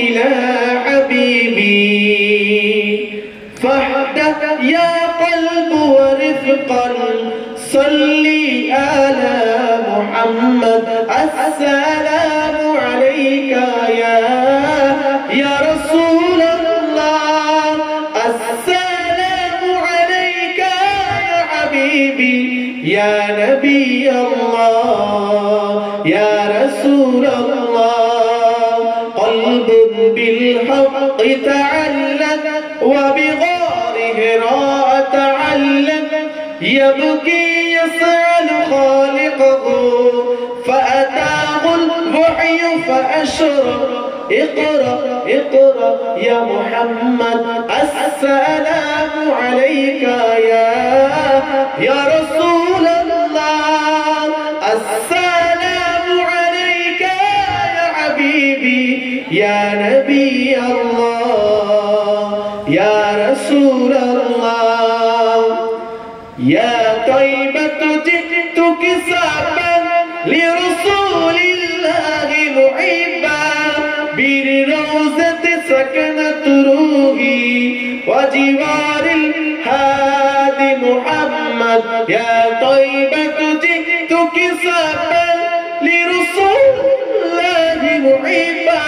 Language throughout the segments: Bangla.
إلى حبيبي. فاهدأ يا قلب ورفقا صلي على محمد. السلام عليك يا يا رسول الله. السلام عليك يا حبيبي يا نبي الله يا تعلق وبغار هراء تعلق يبكي يسأل خالقه فأتاه الوحي فأشرق اقرأ اقرأ يا محمد السلام عليك يا يا رسول الله السلام عليك يا حبيبي يا نبي الله. يا رسول الله يا طيبة جئتك سابا لرسول الله محبا. بالروزة سكنت روحي وجوار الهادي محمد. يا طيبة جئتك سابا لرسول الله محبا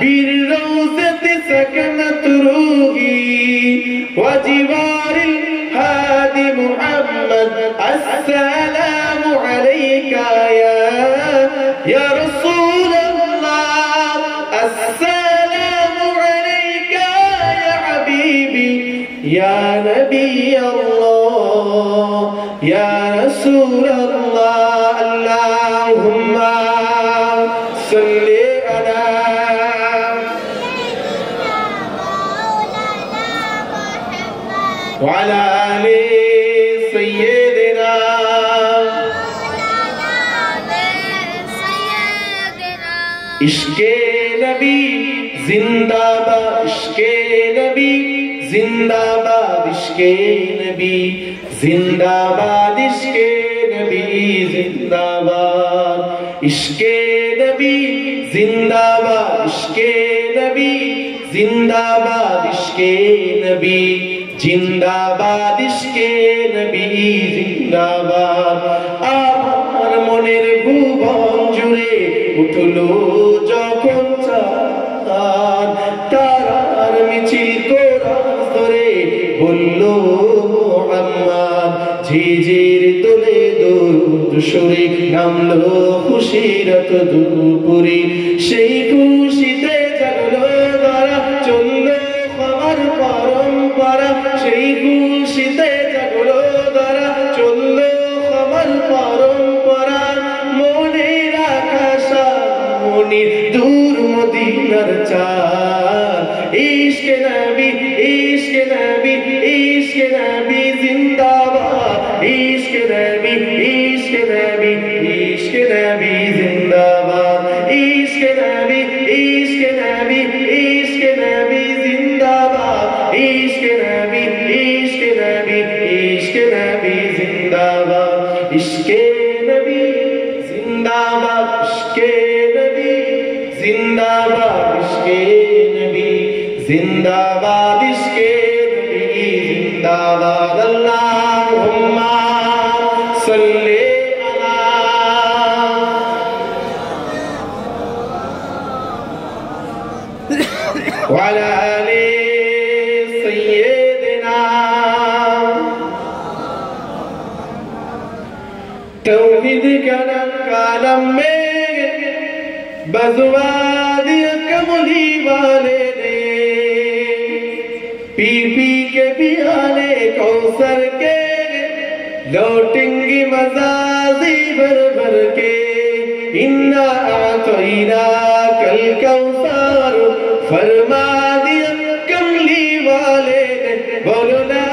بالروزة سكنت روحي. وجوار الهادي محمد السلام عليك يا يا رسول الله. السلام عليك يا حبيبي يا نبي الله يا رسول الله. وعلى آل سيدنا عشق نبی زندہ باد عشق نبی زندہ باد عشق نبی زندہ باد عشق نبی زندہ باد عشق نبی زندہ باد عشق نبی زندہ باد عشق نبی জিন্দাবাদ ইসকে নবী, জিন্দাবাদ। আমার মনের ভুবন জুড়ে উঠল যখন তার তারার মিছিল কোরআন ধরে বলল, মোহাম্মদ, ঝিঝির তোলে দোল সুরে নামলো খুশিরত দুপুরে। সেই খুশিতে জাগলো তারা চলল খাবার পর পরম্পরা সেই খুশিতে জাগলো তারা। চলল আমার পরম্পরা, মনের আকাশা, মনির দূর মদিনার চাঁদ। ইশক নবী ইশক নবী ইশক নবী, জিন্দাবাদ। ইশক নবী ইশক নবী ইশক নবী, জিন্দাবাদ। ইশক নবী ইশক নবী ইশক নবী, জিন্দাবাদ। ishq nabi ishq nabi ishq nabi zindabad. Ishq nabi zindabad. Ishq nabi zindabad. Ishq nabi zindabad. Ishq nabi zindabad. allah Thowheed कन कालम में बजवादी कमली वाले ने। पी पी के पियाले कौसर के लौटेंगी मजाजी भर भर के। इन्ना आतोइना कल कौसार फरमा दिया कमली वाले ने। बोलो ला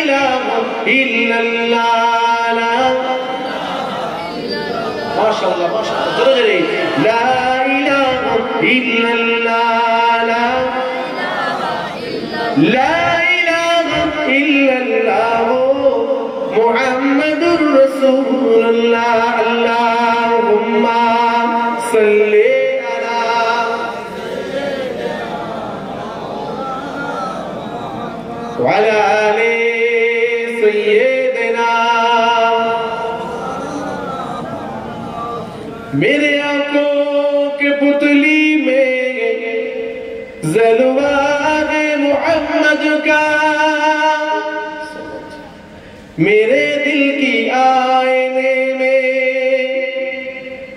इलाहा इल्लल्लाह। لا إله إلا الله. لا إله إلا الله. محمد رسول الله. على وعلى آله میرے آنکھوں کے پتلی میں زلوان محمد کا میرے دل کی آئینے میں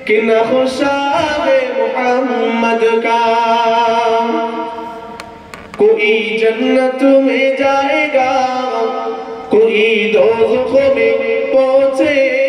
کہ نخشاب محمد کا کوئی جنت میں جائے گا، کوئی دوزخ میں پہنچے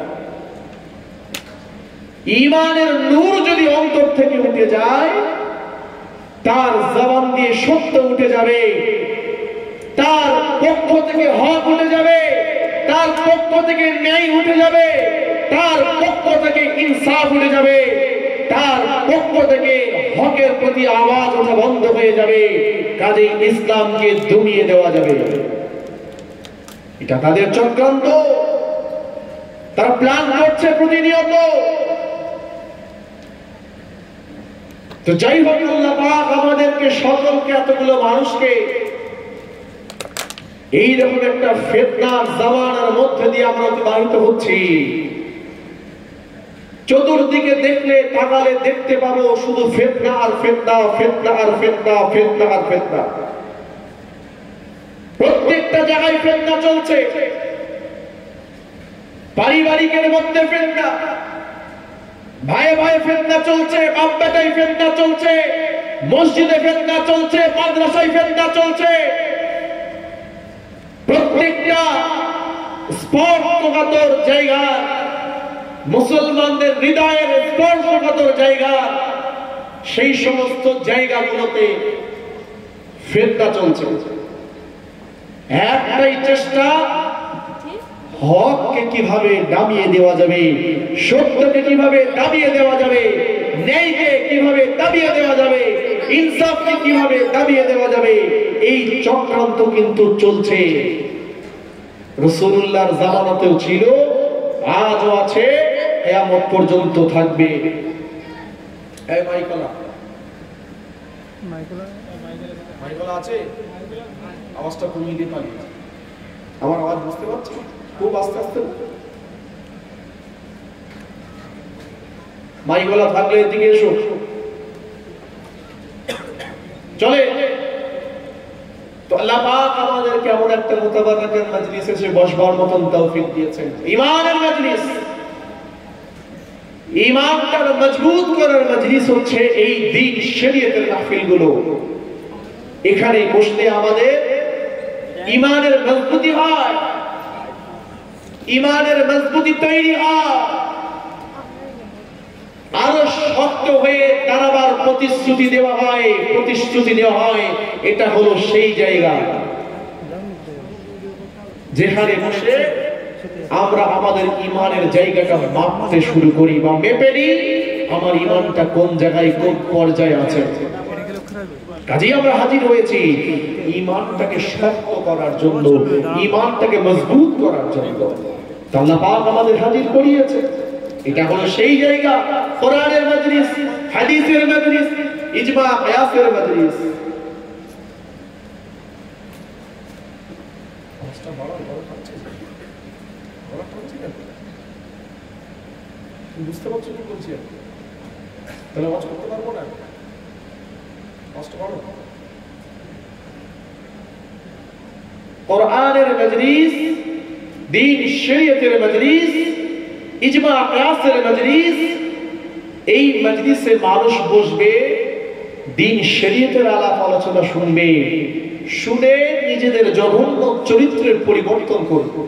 ইমানের নূর যদি অন্তর থেকে উঠে যায়, তার জবান দিয়ে সত্য উঠে যাবে। তার পক্ষ থেকে হক উঠে যাবে। তার পক্ষ থেকে ন্যায় উঠে যাবে। তার পক্ষ থেকে ইনসাফ উঠে যাবে। তার পক্ষ থেকে হকের প্রতি আওয়াজ ওঠা বন্ধ হয়ে যাবে। কাজে ইসলামকে দমিয়ে দেওয়া যাবে। এটা তাদের চক্রান্ত। তারা প্ল্যান করছে প্রতিনিয়ত। তো যাই হোক আল্লাহ পাক আমাদেরকে সকলকে, এতগুলো মানুষকে এইরকম একটা ফেতনার জামানার মধ্যে দিয়ে আমরা অতিবাহিত হচ্ছি। চতুর্দিকে দেখলে, তাকালে দেখতে পাবো শুধু ফেতনা আর ফেতনা ফেতনা আর ফেতনা ফেতনা আর ফেতনা। প্রত্যেকটা জায়গায় ফেতনা চলছে। পারিবারিকের মধ্যে ফেতনা। ভাইয়ে ভাই ফেতনা চলছে বাপ বেটাই ফেতনা চলছে, মসজিদে ফেতনা চলছে, মাদ্রাসায় ফেতনা চলছে। প্রত্যেকটা স্পর্শকাতর জায়গা, মুসলমানদের হৃদয়ের স্পর্শকাতর জায়গা, সেই সমস্ত জায়গাগুলোতে ফেতনা চলছে। একটাই চেষ্টা হককে কীভাবে দাবিয়ে দেওয়া যাবে? সত্যকে কীভাবে দাবিয়ে দেওয়া যাবে? ন্যায়কে কীভাবে দাবিয়ে দেওয়া যাবে? ইনসাফকে কীভাবে দাবিয়ে দেওয়া যাবে? এই চক্রান্ত কিন্তু চলছে। রসুল্লাহর জামানাতেও ছিল আজও আছে এমন পর্যন্ত থাকবে। আমার আওয়াজ বুঝতে পারছি খুব আস্তে আস্তে। মাইকলা থাকলে এদিকে এসো। চলে। মজবুত করার হচ্ছে গুলো এখানে বসলে আমাদের ইমানের মজবুতি হয়। ইমানের মজবুতি তৈরি আরও শক্ত হয়ে দাঁড়াবার প্রতিশ্রুতি দেওয়া হয়, প্রতিশ্রুতি দেওয়া হয়, এটা হলো সেই জায়গা। যেখানে বসে আমরা আমাদের ইমানের জায়গাটা মাপতে শুরু করি বা মেপে নিই, আমার ইমানটা কোন জায়গায়, কোন পর্যায়ে আছে। কাজেই আমরা হাজির হয়েছি ইমানটাকে শক্ত করার জন্য, ইমানটাকে মজবুত করার জন্য। আল্লাহ পাক আমাদের হাজির করিয়েছে। এটা হলো সেই জায়গা কোরআনের মজলিস হাদিসের মজলিস ইজমা কিয়াসের মজলিস। বুঝতে পারছ কি বলছি তাহলে ওয়াজ করতে পারব না? কষ্ট করো কোরআনের মজলিস দিন শরীয়তের মজলিস, ইজমা কিয়াসের মজলিস, এই মজলিসে মানুষ বসবে, দিন শরীয়তের আলাপ আলোচনা শুনবে, শুনে নিজেদের জঘন্য চরিত্রের পরিবর্তন করবে।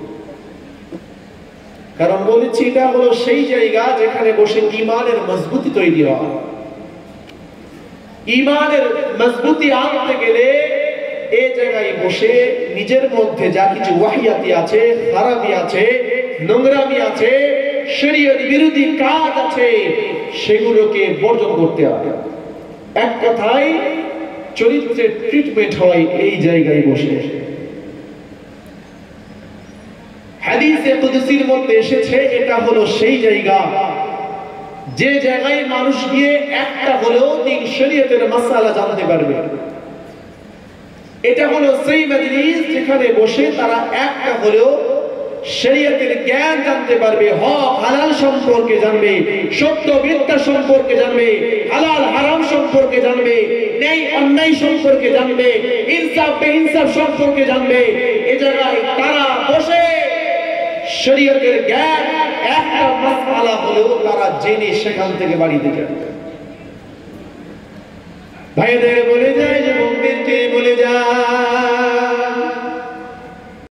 কারণ বলেছি, এটা হলো সেই জায়গা যেখানে বসে ইমানের মজবুতি তৈরি হয়। ইমানের মজবুতি আনতে গেলে এই জায়গায় বসে নিজের মধ্যে যা কিছু ওয়াহিয়াতি আছে খারাপি আছে, নোংরামি আছে, শরীয়ত বিরোধী কাজ আছে, সেগুলোকে বর্জন করতে হবে। এক কথায়, চরিত্রের ট্রিটমেন্ট হয় এই জায়গায় বসে। হাদিসে কুদসির মধ্যে এসেছে, এটা হলো সেই জায়গা। যে জায়গায় মানুষ গিয়ে একটা হলেও দিন শরীয়তের মাসালা জানতে পারবে। এটা হলো সেই মজলিস যেখানে বসে তারা একটা হলেও শরীয়তের জ্ঞান জানতে পারবে, হক, হালাল সম্পর্কে জানবে, সত্য, মিথ্যা সম্পর্কে জানবে, হালাল, হারাম সম্পর্কে জানবে, ন্যায়, অন্যায় সম্পর্কে জানবে, ইনসাফ, বেইনসাফ সম্পর্কে জানবে। এ জায়গায় তারা বসে শরীয়তের জ্ঞান, একটা মাসআলা হলেও তারা জেনে সেখান থেকে বাড়িতে যাবে ভাইদের বলে যায় যে মুমিনকে বলে যায়।